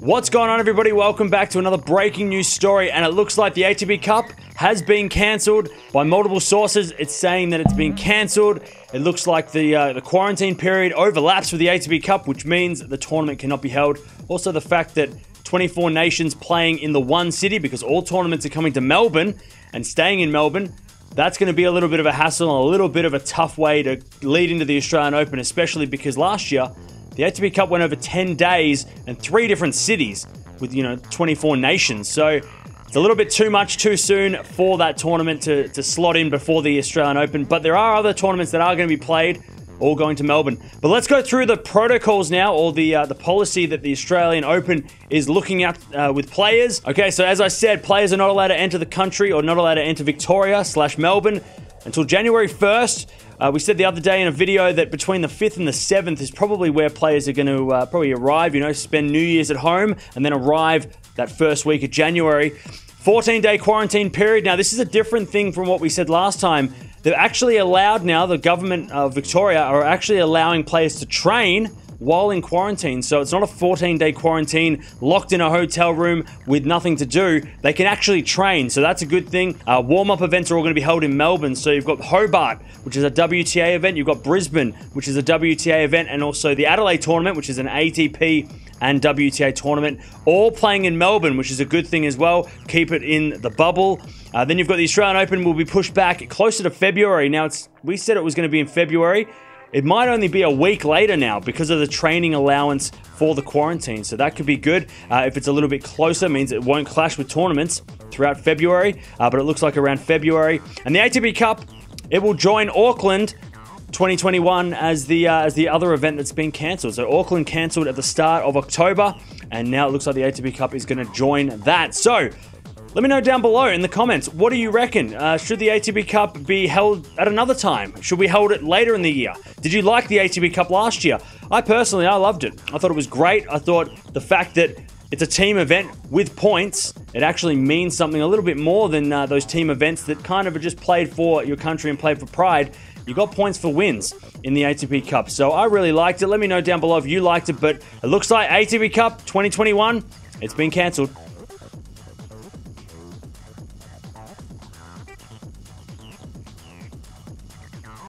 What's going on, everybody? Welcome back to another breaking news story. And it looks like the ATP Cup has been cancelled by multiple sources. It's saying that it's been cancelled. It looks like the uh, the quarantine period overlaps with the ATP Cup, which means the tournament cannot be held. Also, the fact that 24 nations playing in the one city because all tournaments are coming to Melbourne and staying in Melbourne. That's going to be a little bit of a hassle and a little bit of a tough way to lead into the Australian Open, especially because last year the ATP Cup went over 10 days and three different cities with, you know, 24 nations. So it's a little bit too much too soon for that tournament to, to slot in before the Australian Open. But there are other tournaments that are going to be played all going to Melbourne. But let's go through the protocols now, or the uh, the policy that the Australian Open is looking at uh, with players. Okay, so as I said, players are not allowed to enter the country or not allowed to enter Victoria slash Melbourne until January 1st. Uh, we said the other day in a video that between the 5th and the 7th is probably where players are going to uh, probably arrive, you know, spend New Year's at home and then arrive that first week of January. 14 day quarantine period. Now, this is a different thing from what we said last time. They're actually allowed now, the government of Victoria are actually allowing players to train while in quarantine. So it's not a 14 day quarantine locked in a hotel room with nothing to do. They can actually train. So that's a good thing. Uh, warm up events are all going to be held in Melbourne. So you've got Hobart, which is a WTA event. You've got Brisbane, which is a WTA event. And also the Adelaide tournament, which is an ATP and WTA tournament, all playing in Melbourne, which is a good thing as well. Keep it in the bubble. Uh, then you've got the Australian Open will be pushed back closer to February. Now it's we said it was going to be in February. It might only be a week later now because of the training allowance for the quarantine. So that could be good. Uh, if it's a little bit closer, means it won't clash with tournaments throughout February. Uh, but it looks like around February. And the ATP Cup, it will join Auckland 2021 as the uh, as the other event that's been cancelled. So Auckland cancelled at the start of October, and now it looks like the ATP Cup is going to join that. So let me know down below in the comments. What do you reckon? Uh, should the ATP Cup be held at another time? Should we hold it later in the year? Did you like the ATP Cup last year? I personally, I loved it. I thought it was great. I thought the fact that it's a team event with points. It actually means something a little bit more than uh, those team events that kind of are just played for your country and played for pride. You got points for wins in the ATP Cup. So I really liked it. Let me know down below if you liked it. But it looks like ATP Cup 2021, it's been cancelled.